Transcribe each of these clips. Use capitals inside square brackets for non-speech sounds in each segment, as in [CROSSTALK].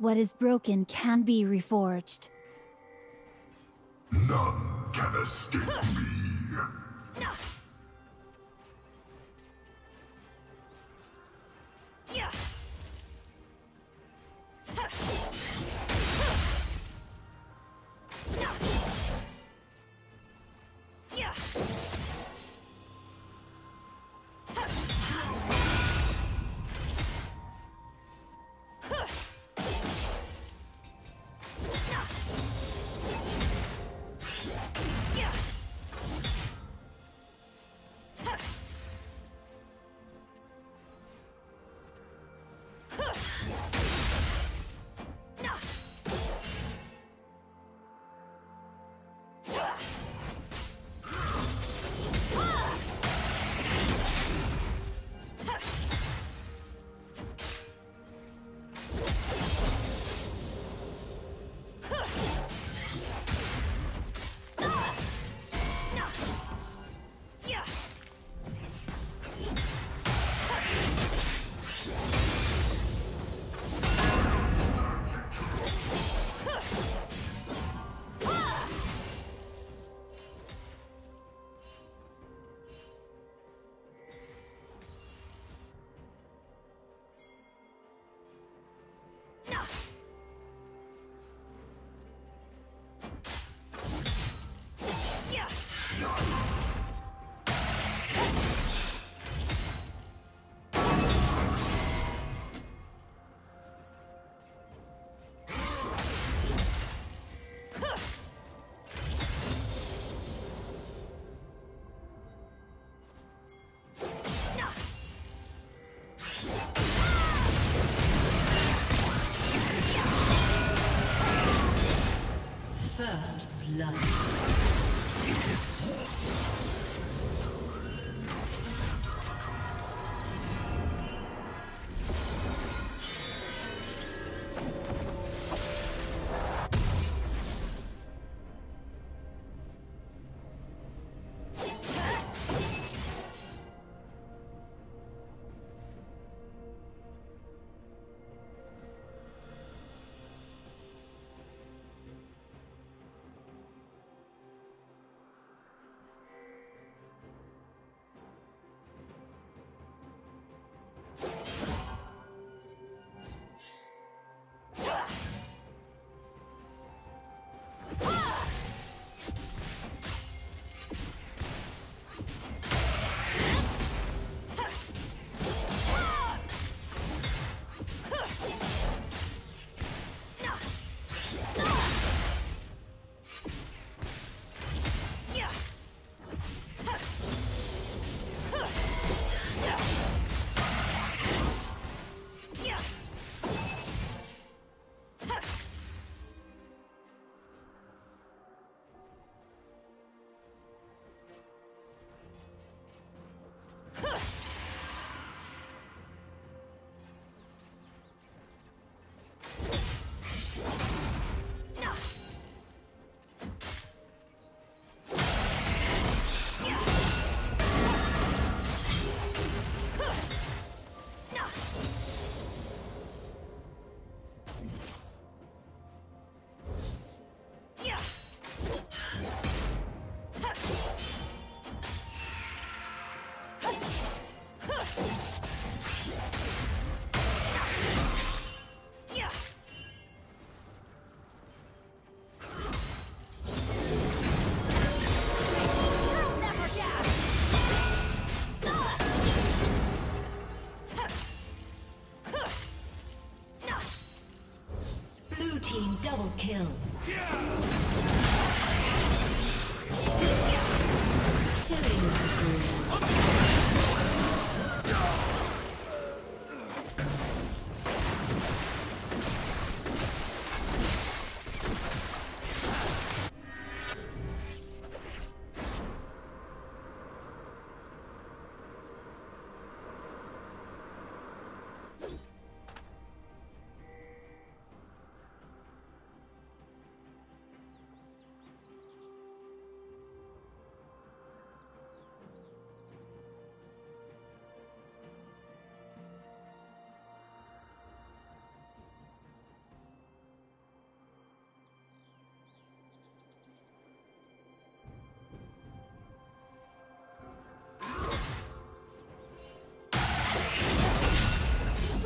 What is broken can be reforged. None can escape me. [LAUGHS] First blood.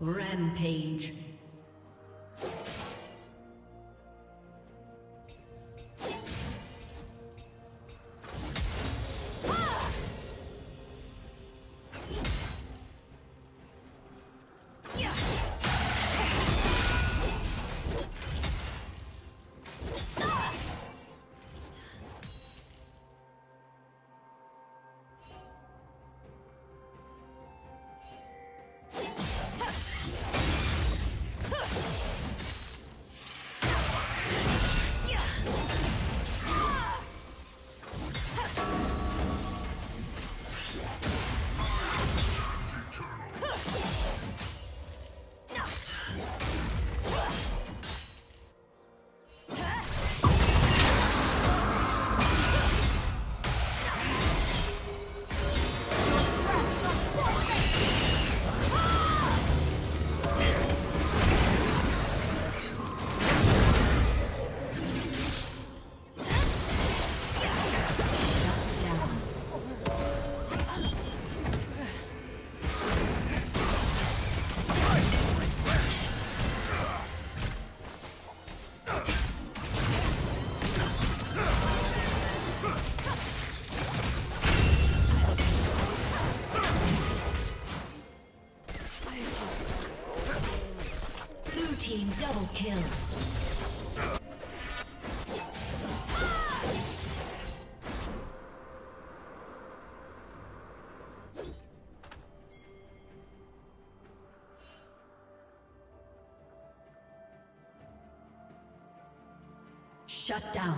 Rampage. Shut down.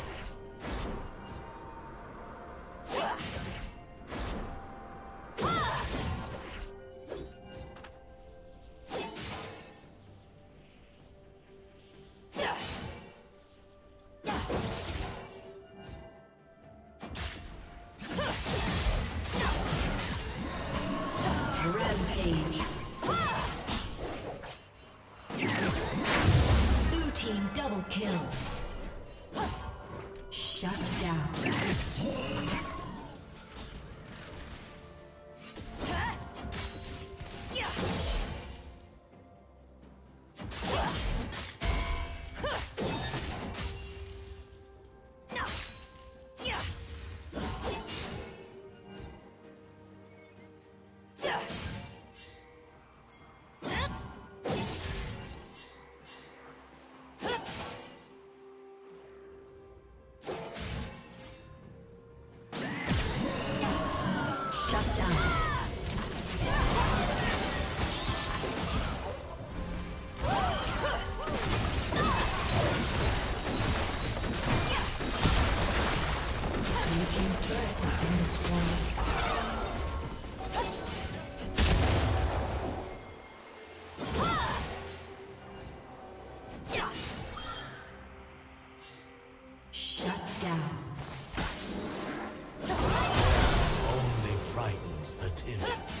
Kill. Shut down. image.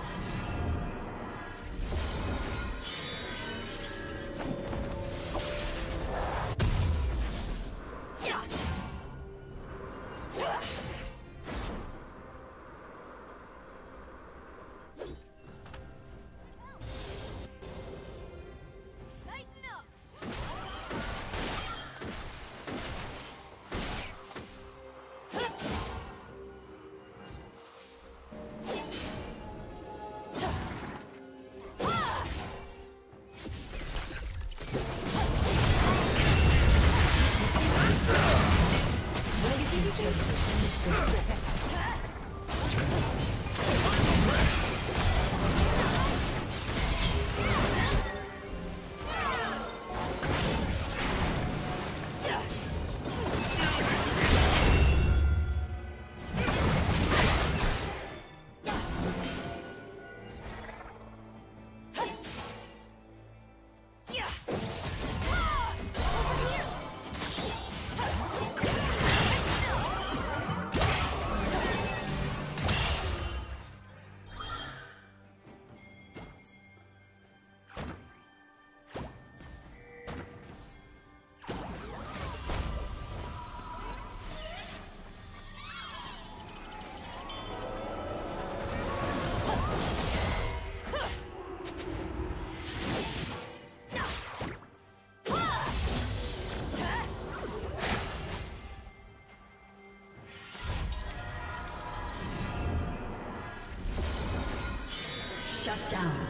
Shut down.